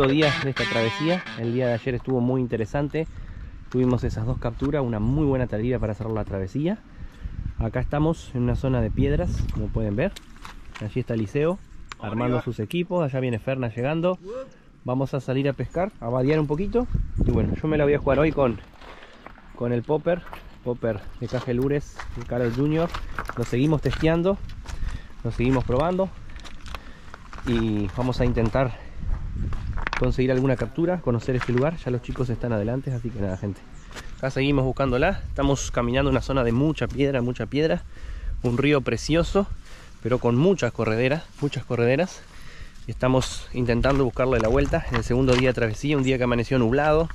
segundo día de esta travesía. El día de ayer estuvo muy interesante. Tuvimos esas dos capturas, una muy buena salida para cerrar la travesía. Acá estamos en una zona de piedras, como pueden ver. Allí está Liceo armando sus equipos. Allá viene Ferna llegando. Vamos a salir a pescar, a vadear un poquito. Y bueno, yo me la voy a jugar hoy con, con el popper. Popper de Caja Lures, de Carol Junior. Lo seguimos testeando. Lo seguimos probando. Y vamos a intentar conseguir alguna captura, conocer este lugar. Ya los chicos están adelante, así que nada, gente. Acá seguimos buscándola. Estamos caminando una zona de mucha piedra, mucha piedra. Un río precioso, pero con muchas correderas, muchas correderas. Estamos intentando buscarle la vuelta. En el segundo día de travesía, un día que amaneció nublado.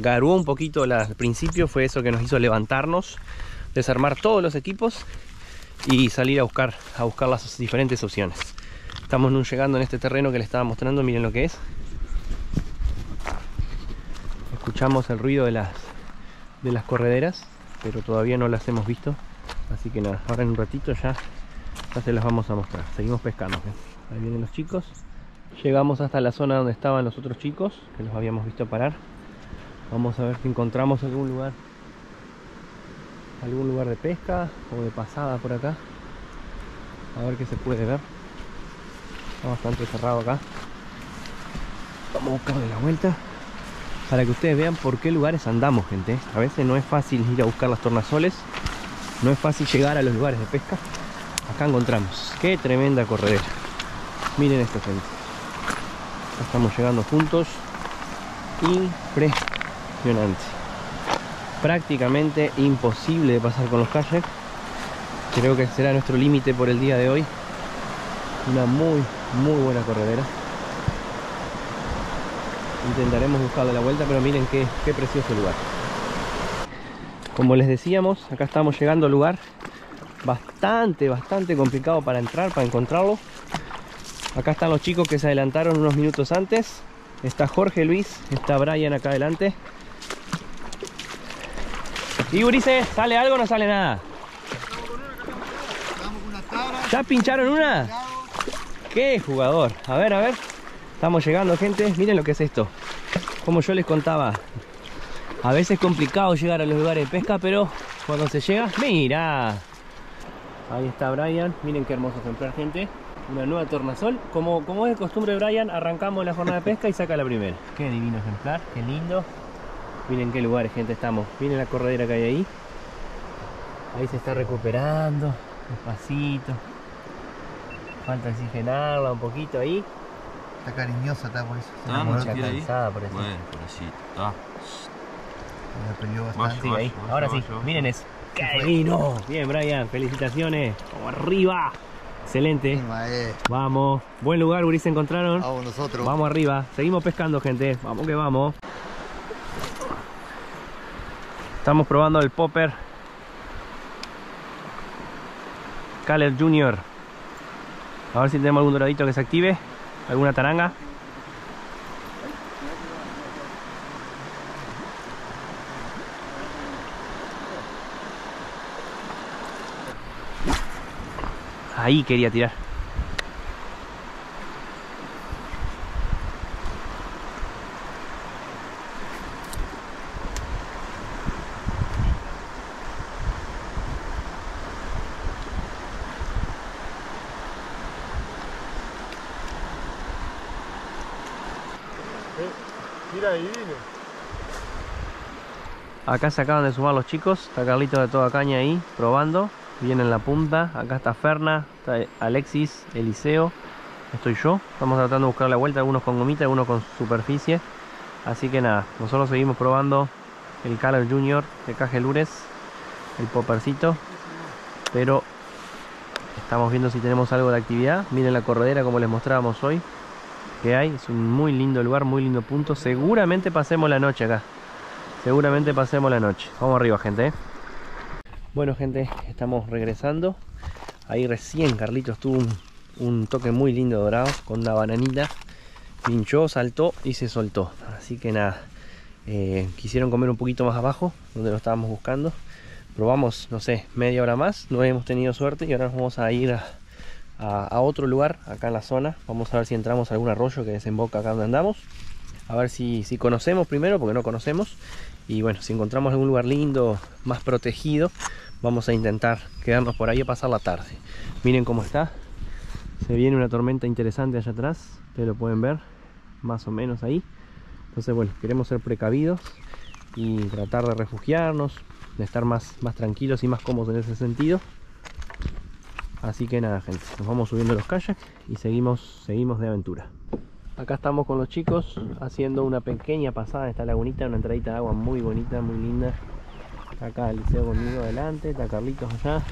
Garuó un poquito al principio, fue eso que nos hizo levantarnos, desarmar todos los equipos y salir a buscar, a buscar las diferentes opciones. Estamos llegando en este terreno que les estaba mostrando, miren lo que es escuchamos el ruido de las de las correderas pero todavía no las hemos visto. Así que nada, ahora en un ratito ya, ya se las vamos a mostrar. Seguimos pescando ahí vienen los chicos. Llegamos hasta la zona donde estaban los otros chicos que los habíamos visto parar. Vamos a ver si encontramos algún lugar algún lugar de pesca o de pasada por acá. A ver qué se puede ver. Está bastante cerrado acá. Vamos a buscar de la vuelta para que ustedes vean por qué lugares andamos, gente. A veces no es fácil ir a buscar las tornasoles, no es fácil llegar a los lugares de pesca. Acá encontramos. Qué tremenda corredera. Miren esto, gente. estamos llegando juntos. Impresionante. Prácticamente imposible de pasar con los kayaks. Creo que será nuestro límite por el día de hoy. Una muy, muy buena corredera intentaremos buscarle la vuelta pero miren qué, qué precioso lugar como les decíamos acá estamos llegando al lugar bastante bastante complicado para entrar para encontrarlo acá están los chicos que se adelantaron unos minutos antes está Jorge Luis está Brian acá adelante y Urice, ¿sale algo o no sale nada? ¿Ya pincharon una? ¡Qué jugador! A ver, a ver. Estamos llegando, gente. Miren lo que es esto. Como yo les contaba, a veces es complicado llegar a los lugares de pesca, pero cuando se llega, ¡mira! Ahí está Brian. Miren qué hermoso ejemplar, gente. Una nueva tornasol. Como, como es de costumbre, Brian, arrancamos la jornada de pesca y saca la primera. Qué divino ejemplar, qué lindo. Miren qué lugares, gente, estamos. Miren la corredera que hay ahí. Ahí se está recuperando, despacito. Falta oxigenarla un poquito ahí. Está cariñosa, está por eso. Está mucha cansada por eso. Bueno, pero sí, está. Me peleó bastante. Sí, ahí. Ahora sí, miren eso. ¡Qué vino! Bien, Brian, felicitaciones. Vamos arriba. Excelente. Vamos. Buen lugar, Uri, se encontraron. Vamos nosotros. Vamos arriba. Seguimos pescando, gente. Vamos que vamos. Estamos probando el popper. Caleb Junior. A ver si tenemos algún doradito que se active. ¿Alguna taranga? Ahí quería tirar. Acá se acaban de sumar los chicos. Está Carlito de toda caña ahí, probando. Viene en la punta. Acá está Ferna, está Alexis, Eliseo. Estoy yo. Estamos tratando de buscar la vuelta, algunos con gomita, algunos con superficie. Así que nada, nosotros seguimos probando el Color Junior de Cajelures, el poppercito. Pero estamos viendo si tenemos algo de actividad. Miren la corredera como les mostrábamos hoy. Que hay, es un muy lindo lugar, muy lindo punto. Seguramente pasemos la noche acá. Seguramente pasemos la noche. Vamos arriba, gente. ¿eh? Bueno, gente, estamos regresando. Ahí recién Carlitos tuvo un, toque muy lindo dorado con una bananita. Pinchó, saltó y se soltó. Así que nada, eh, quisieron comer un poquito más abajo, donde lo estábamos buscando. Probamos, no sé, media hora más. No hemos tenido suerte y ahora nos vamos a ir a, a otro lugar acá en la zona. Vamos a ver si entramos a algún arroyo que desemboca acá donde andamos. A ver si, si conocemos primero, porque no conocemos. Y bueno, si encontramos algún lugar lindo, más protegido, vamos a intentar quedarnos por ahí a pasar la tarde. Miren cómo está. Se viene una tormenta interesante allá atrás. Ustedes lo pueden ver, más o menos ahí. Entonces, bueno, queremos ser precavidos y tratar de refugiarnos, de estar más, tranquilos y más cómodos en ese sentido. Así que nada, gente, nos vamos subiendo los kayaks y seguimos, seguimos de aventura. Acá estamos con los chicos haciendo una pequeña pasada en esta lagunita, una entradita de agua muy bonita, muy linda. Está acá Eliseo conmigo adelante, está Carlitos allá,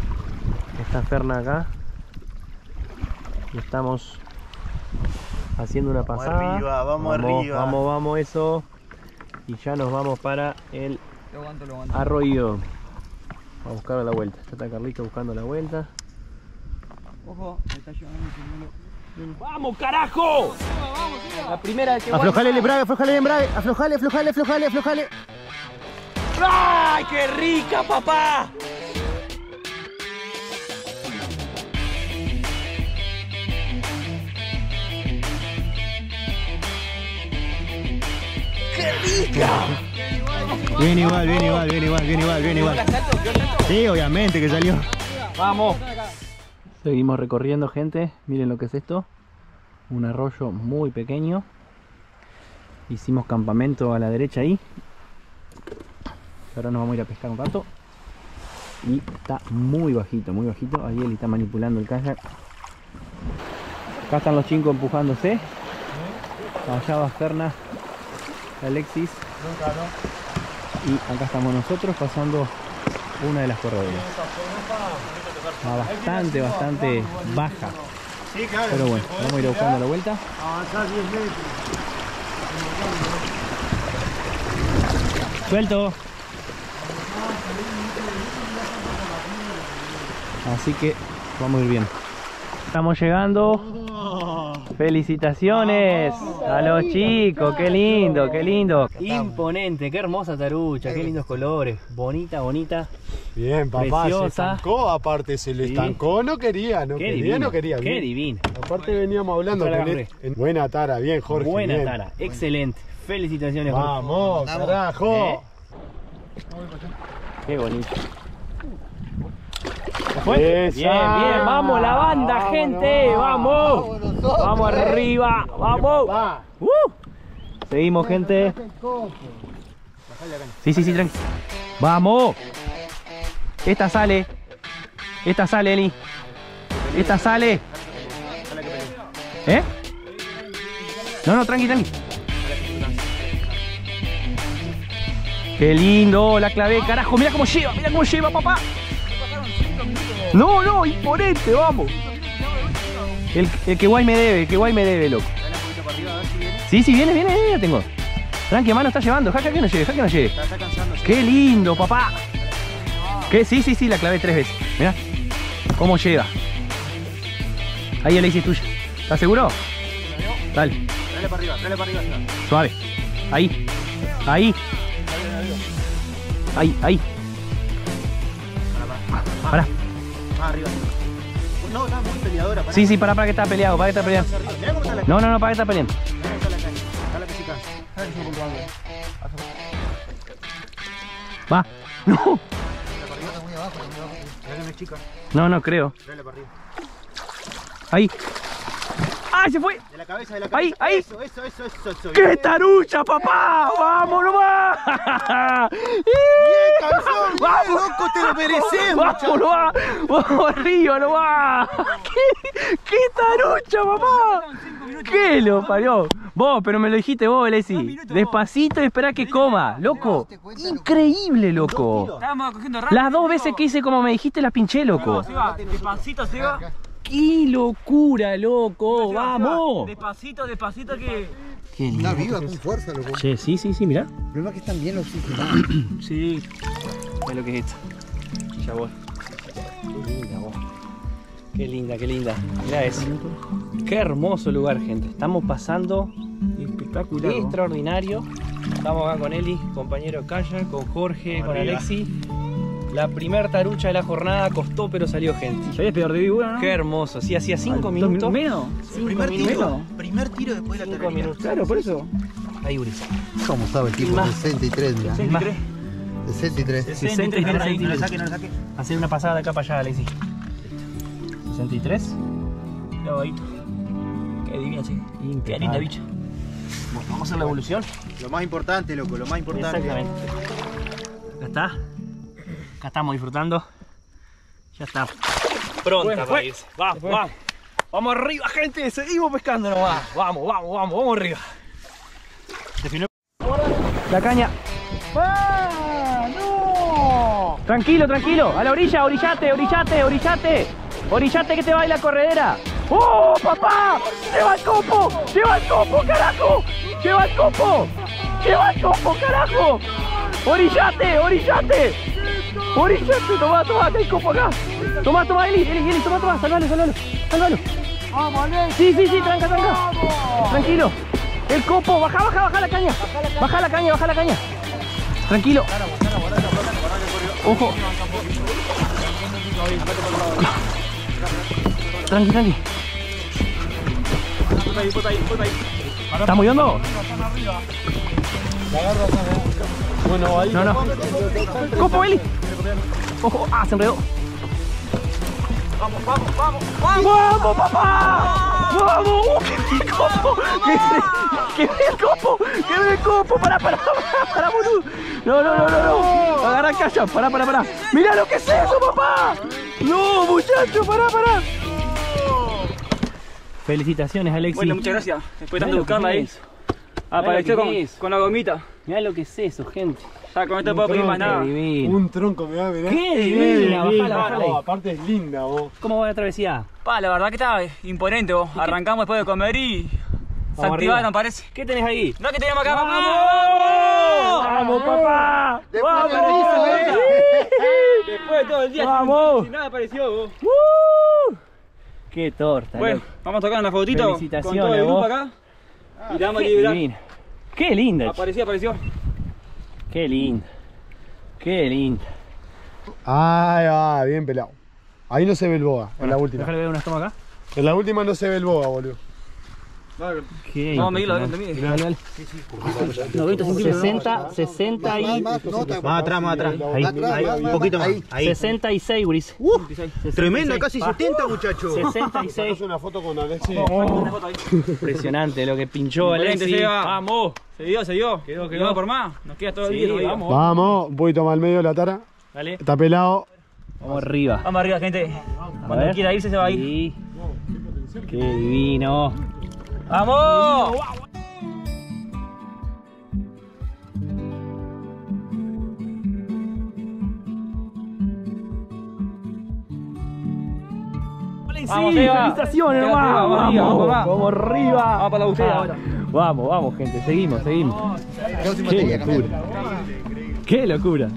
está Ferna acá. Y estamos haciendo una Vamos pasada. arriba, vamos arriba. Vamos, vamos, eso. Y ya nos vamos para el Lo aguanto, lo aguanto. arroyo. A buscar la vuelta. Ya está Carlitos buscando la vuelta. Ojo, me está llevando señuelo. ¡Vamos, carajo! La primera que Aflojale el embrague, aflojale el embrague, aflojale, aflojale, aflojale, aflojale. ¡Ay, qué rica, papá! Bien igual, bien igual, bien igual, bien igual, bien igual. Sí, obviamente que salió. ¡Vamos! Seguimos recorriendo, gente. Miren lo que es esto. Un arroyo muy pequeño. Hicimos campamento a la derecha ahí. Ahora nos vamos a ir a pescar un rato. Y está muy bajito, muy bajito. Ahí él está manipulando el kayak. Acá están los chicos empujándose. Allá va Ferna, Alexis. Y acá estamos nosotros pasando una de las corredoras. Bastante, bastante baja. Pero bueno, vamos a ir buscando la vuelta. Suelto. Así que vamos a ir bien. Estamos llegando. Felicitaciones a los chicos, qué lindo, qué lindo. Imponente, qué hermosa tarucha, qué lindos colores. Bonita, bonita. Bien, papá, Preciosa. se estancó, aparte se le estancó, no quería, no Qué quería, divino, no quería. qué bien. divino. Aparte veníamos hablando en- buena tara, bien Jorge. Buena bien. tara, excelente. Felicitaciones, Jorge. Vamos, Vamos. carajo. ¿Eh? Qué bonito. Bien, bien, vamos la banda, Vámonos, gente, vamos. Vamos arriba, vamos. Va. Uh. Seguimos, gente. Sí, sí, sí, tranqui. Vamos. Esta sale. Esta sale, Eli. Esta sale. ¿Eh? No, no, tranqui, tranqui. Qué lindo, la clavé, carajo, mira cómo lleva, mira cómo lleva, papá. No, no, imponente, vamos. El, el que guay me debe, el que guay me debe, loco. Sí, sí, viene, viene, viene, tengo. Tranqui, mano, está llevando, jaca que no llegue, jaca que no llegue. Qué lindo, papá. ¿Qué? Sí, sí, sí, la clavé tres veces. Mira, cómo lleva. Ahí el es tuya. ¿Estás seguro? Dale. Dale para arriba, dale para arriba. Suave. Ahí. Ahí. Ahí, ahí. Pará. Más arriba. No, está muy peleadora. Sí, sí, para, para que está peleado, para que está la No, no, no, para que está peleando. Va. No. No, no creo. Para. Ahí. ¡Ah, se fue! De la cabeza, de la Ahí, cabeza. ahí. Eso, eso, eso, eso. eso. ¡Qué tarucha, papá! ¡Vamos nomás! Cabezón, bien, ¡Vamos! loco, te lo mereces, ¡Vamos nomás! ¡Vamos arriba nomás! ¡Qué, qué tarucha, papá! ¿Qué lo parió? Vos, pero me lo dijiste vos, Lesi. Despacito y espera que coma, loco. Increíble, loco. Las dos veces que hice como me dijiste, las pinché, loco. Despacito, Seba. ¡Qué locura, loco! ¡Vamos! Despacito, despacito que. Qué Está viva con fuerza, loco. Che, sí, sí, sí, mirá. El problema es que están bien oxigenados. Sí. Ve lo que es esto. Ya voy. Qué linda, vos. Qué linda, qué linda. Mirá eso. Qué hermoso lugar, gente. Estamos pasando Espectacular. extraordinario. Estamos acá con Eli, compañero Calla, con Jorge, con. Alexi. La primer tarucha de la jornada costó, pero salió gente. ¿Sabías peor de vivo, no? Qué hermoso. Sí, hacía cinco Dos minutos. Menos. Primer minutos. tiro. Primer tiro después de la Cinco carabina. minutos. Claro, por eso. Ahí, Uris. ¿Cómo sabe el tipo? Más. 63, mira. 63. 63. 63 no lo saque, no lo saque, no lo saque. Hacer una pasada de acá para allá, Alexis. 63. Qué bonito. Qué divina, sí. Qué linda bicha. Bueno, vamos a hacer la evolución. Lo más importante, loco, lo más importante. Exactamente. Acá está. Acá estamos disfrutando. Ya está. Pronta Bueno, para fue. irse. Vamos, vamos. Vamos arriba, gente. Seguimos pescando nomás. Vamos, vamos, vamos, vamos arriba. La caña. ¡Ah! ¡No! Tranquilo, tranquilo. A la orilla, orillate, orillate, orillate. Orillate que te va a ir la corredera. ¡Oh, papá! ¡Lleva el copo! ¡Lleva el copo, carajo! ¡Lleva el copo! ¡Lleva el copo, carajo! ¡Orillate, orillate! ¡Orillate! Toma, toma, hay copo acá. Toma, toma, Eli, Eli, Eli, toma, toma, salvalo, salvalo, salvalo. Sí, sí, sí, tranca, tranca. Tranquilo. El copo, baja, baja, baja la caña. Baja la caña, baja la caña. Tranquilo. Ojo. Tranqui, tranqui. ¿Estamos yendo? Bueno, ahí. No, no. Copo, Eli. Ojo, ah, se enredó. Vamos, vamos, vamos. ¡Vamos, papá! ¡Vamos! ¡Uh, ¡Qué bien copo! ¡Qué bien- ¡Qué bien el copo! ¡Qué bien copo! ¡Para, para, para, para, boludo! No, no, no, no, no. Agarra cacha, para, para, para. ¡Mira lo que es eso, papá! ¡No, muchacho! ¡Para, para! Felicitaciones, Alexis. Bueno, muchas gracias. Después de Mirá tanto buscarla ahí. es. Apareció lo con, que es. con la gomita. Mirá lo que es eso, gente. Ya con esto no puedo pedir más nada. Divino. Un tronco, mirá, mirá. ¡Qué divina! Bajala, bajala No, ahí. aparte es linda, vos. ¿Cómo va la travesía? Pa, la verdad que estaba imponente vos. Arrancamos después de comer y se activaron, parece. ¿Qué tenés ahí? No que teníamos acá, ¡Vamos! ¡Vamos! ¡Vamos, papá! Después ¡Vamos! de Después de todo el día Vamos. sin, sin nada apareció vos. ¡Qué torta! Bueno, loco. vamos a tocar una fotito con Felicitaciones, todo el grupo acá. Y le vamos a ¡Qué liberar. divina! ¡Qué linda! Apareció, apareció. ¡Qué linda! ¡Qué linda! Ahí va, bien pelado. Ahí no se ve el boga, en la última. Déjale ver una toma acá. En la última no se ve el boga, boludo. Qué Vamos a medirlo, impresionante. dale, Dale, dale. 90 centímetros. 60, 60 y... Más, no, atrás, más atrás. Ahí, ahí, Un poquito más. ahí. Ahí. 66, Uris. Uh, 66. tremenda, casi Va. 70, muchacho. 66. Haz una foto con Alexi. Impresionante lo que pinchó Alexis. ¡Vamos! Se dio, se dio. Quedó, quedó. por más. Nos queda todo el vamos. Vamos, un poquito más al medio de la tara. Dale. Está pelado. Vamos arriba. Vamos arriba, gente. Cuando quiera irse se va a ir. Sí. ¡Qué divino! ¡Vamos! Vamos, sí, felicitaciones, Quédate, vamos, vamos arriba, vamos, vamos, vamos. vamos arriba. Vamos para la ahora. Vamos, vamos, gente, seguimos, seguimos. Qué locura. Qué locura.